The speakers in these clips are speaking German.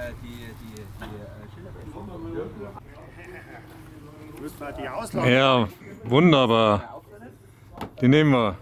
Äh, die, die, die äh, die ausladen? Ja, wunderbar. Die nehmen wir.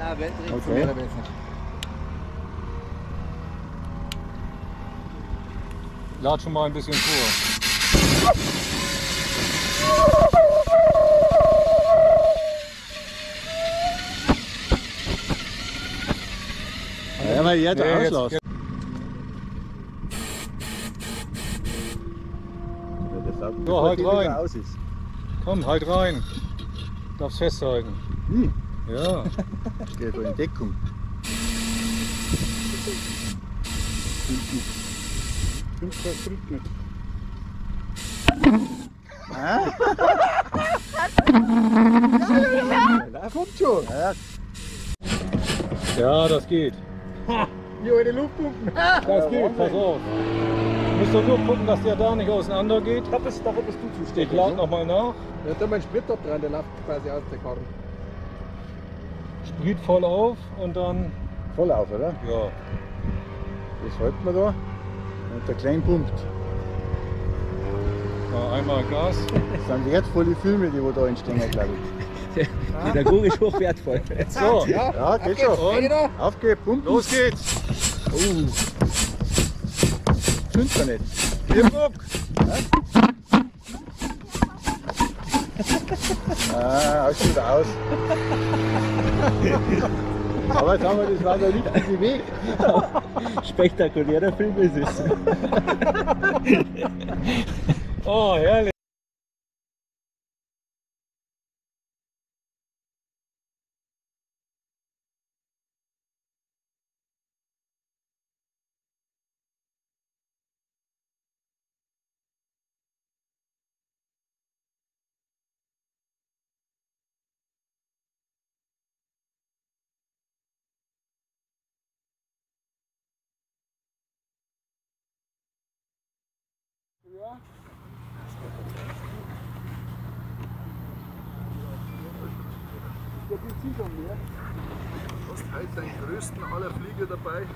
Ja, wenn rechts Okay. wäre besser. Lad schon mal ein bisschen vor. Ja, Nee, jetzt- auslässt. jetzt- So, halt rein. Komm, halt rein. Darfst festhalten. Hm. Ja. Ich gehe da in Deckung. Fünf, das drückt nicht. Ah? Da kommt schon. Ja, Ja, das geht. Die alte Luftpumpen. Das geht, pass auf. Müsst doch nur gucken, dass der da nicht auseinander geht. Da bist, dafür bist du Ich zuständig. lade nochmal nach. Da hat mein Sprit dort dran, der läuft quasi aus der Karre. Sprit voll auf und dann, voll auf, oder? ja. Das halten wir da. Und der klein pumpt. Mal einmal Gas. Das sind wertvolle Filme, die wo da entstehen, glaube ich. Pädagogisch hochwertvoll. So, Ja, Ja, geht schon. Und? Auf geht's, pumpen. los geht's. Oh. Zündet er nicht. Im Ruck. Ah, aus wieder aus. Aber jetzt haben wir das war der richtige Weg. Spektakulärer Film ist es. Oh, herrlich. Hast heute den größten aller Flieger dabei?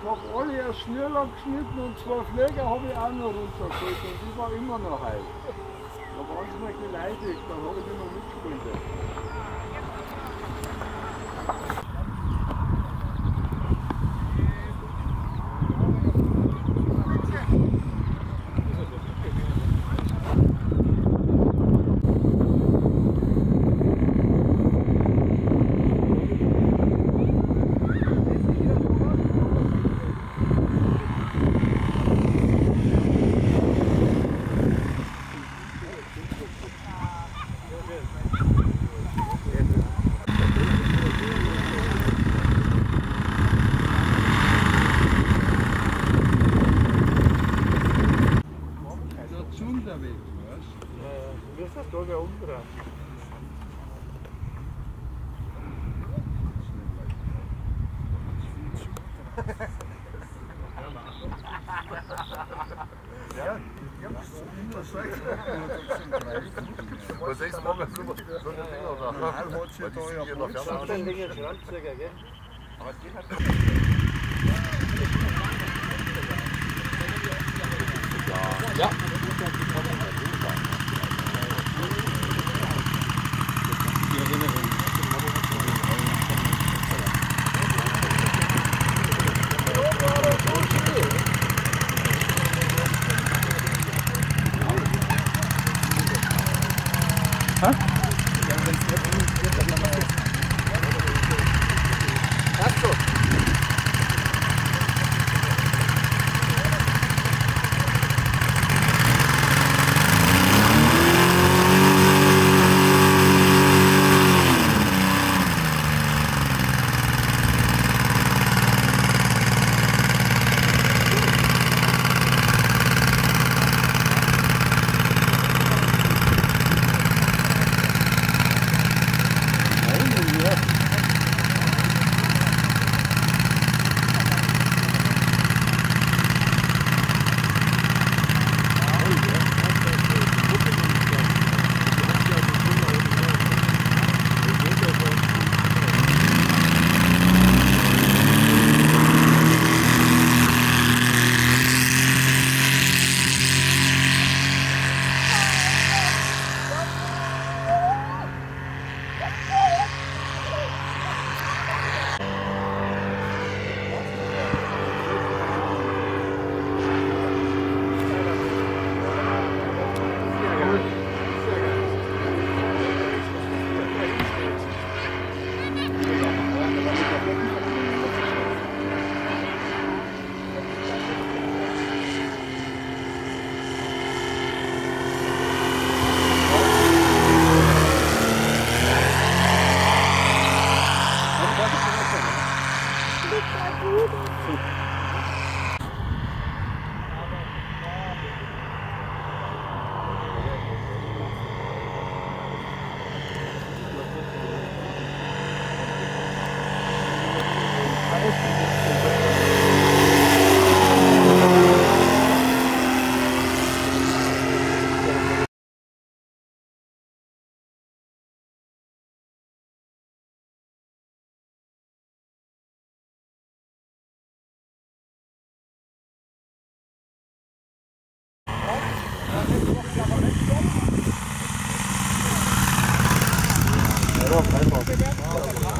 Ich habe alle erst Schnürlang geschnitten und zwei Pfleger habe ich auch noch runtergeholt und die war immer noch heil. Da waren sie mir geleidigt, dann habe ich die noch mitgespielt. So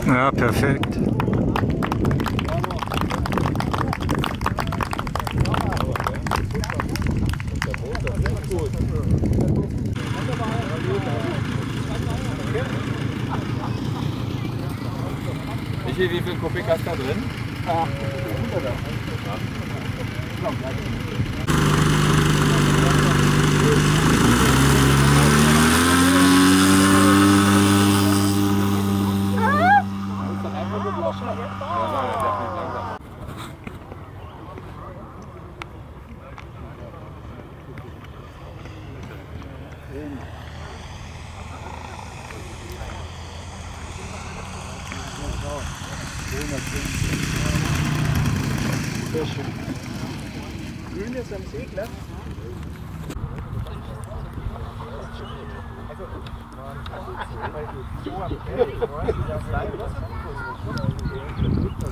Ja, perfekt. Michi, wie viel Kubik hast du da drin?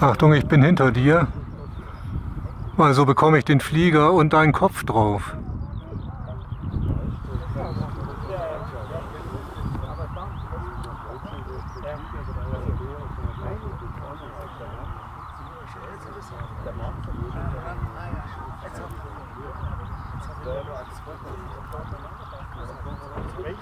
Achtung, ich bin hinter dir. Weil so bekomme ich den Flieger und deinen Kopf drauf.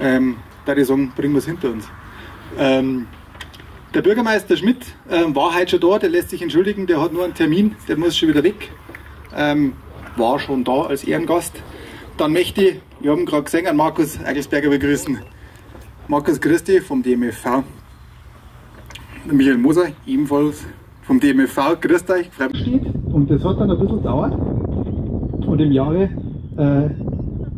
ähm, da ich sagen, bringen wir es hinter uns. Ähm, der Bürgermeister Schmidt ähm, war heute schon da, der lässt sich entschuldigen, der hat nur einen Termin, der muss schon wieder weg. Ähm, war schon da als Ehrengast. Dann möchte ich, wir haben gerade gesehen, an Markus Eigelsberger begrüßen. Markus Christi vom DMFV. Der Michael Moser, ebenfalls vom DMFV. Grüßt euch, freut. Und das hat dann ein bisschen gedauert. Und im Jahre äh,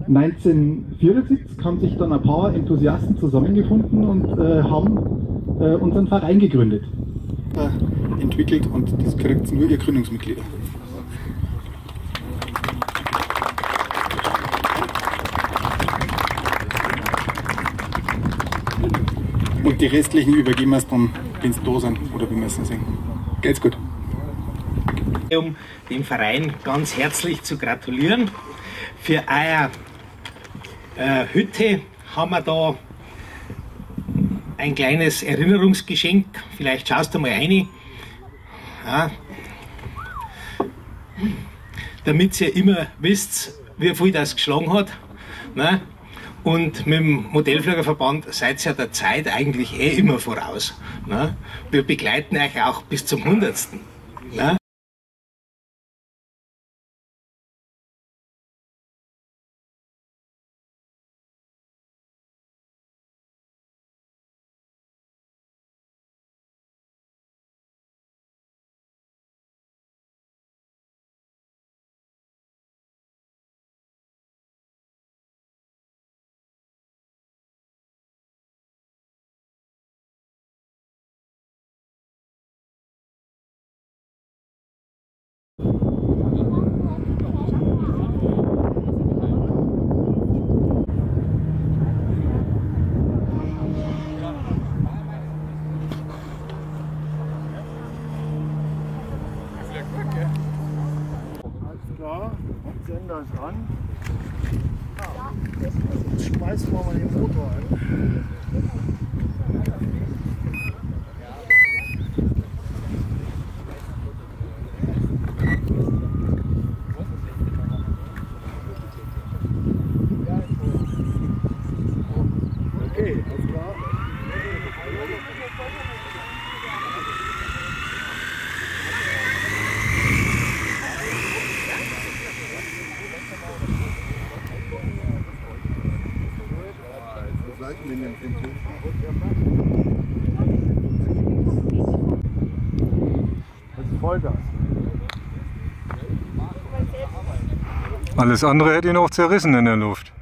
1974 haben sich dann ein paar Enthusiasten zusammengefunden und äh, haben äh, unseren Verein gegründet. Äh, entwickelt und das kriegt nur ihr Gründungsmitglieder. Und die restlichen übergeben wir es dann, wenn sie da sind oder wie wir es sehen. Geht's gut? um dem Verein ganz herzlich zu gratulieren. Für euer äh, Hütte haben wir da ein kleines Erinnerungsgeschenk. Vielleicht schaust du mal rein. Ja. Damit ihr immer wisst, wie viel das geschlagen hat. Ne? Und mit dem Modellfliegerverband seid ihr der Zeit eigentlich eh immer voraus. Ne? Wir begleiten euch auch bis zum 100. Ne? Alles klar, senden das an. Jetzt schmeißen wir mal den Motor an. Okay, alles klar. Das ist Vollgas. Alles andere hätte ihn auch zerrissen in der Luft.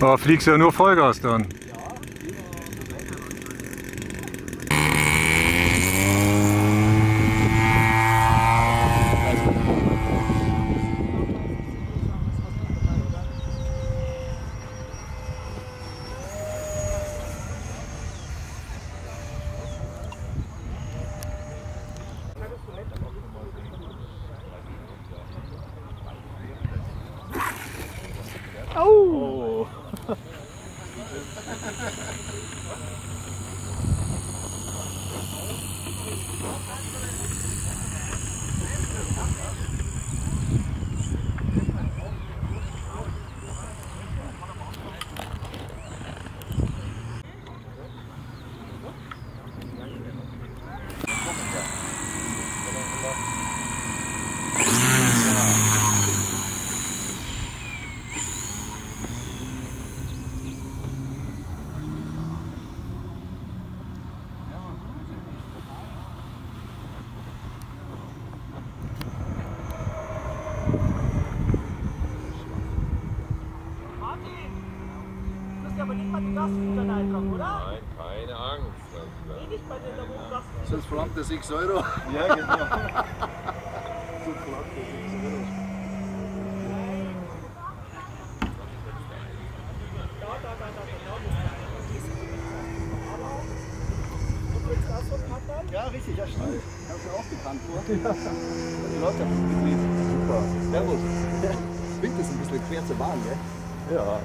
Aber fliegst ja nur Vollgas dann. 6 Euro. Ja, genau. Ja, richtig, ja stimmt. Hast du auch bekannt vor? Ja. Die Leute haben es. Super. Servus. Wind ist ein bisschen quer zur Bahn, gell? Ja.